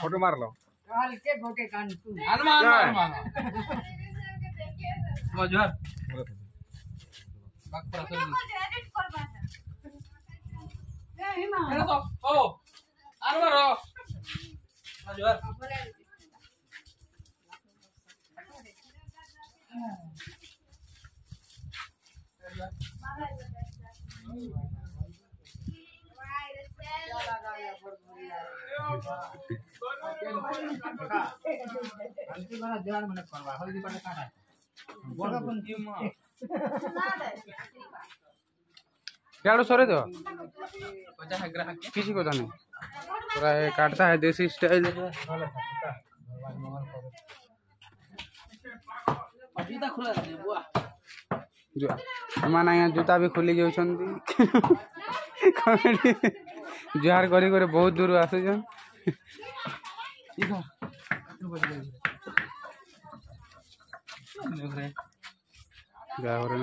Photo मार लो। हल्के गोटे हनुमान। हनुमान। मजहर बागपुरा से मेरा तो ओ हनुमान मजहर हल्के बना क्या सरे दो तो। किसी को तो जाने थोड़ा काटता है देसी स्टाइल। जूता खुला जूता भी खुली जाऊँ কমেডি। জুহার করি করে বহুত দূর আসুছন গাহরে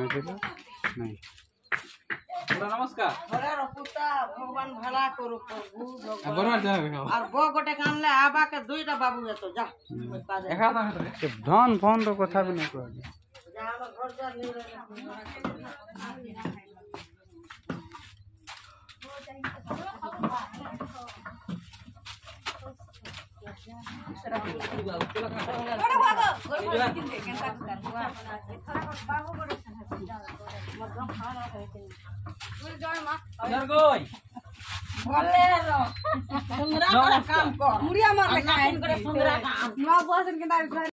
ধন ফোন কথা বি काम कर मुड़िया मार लगा है सुंदरा काम नौ बस इनके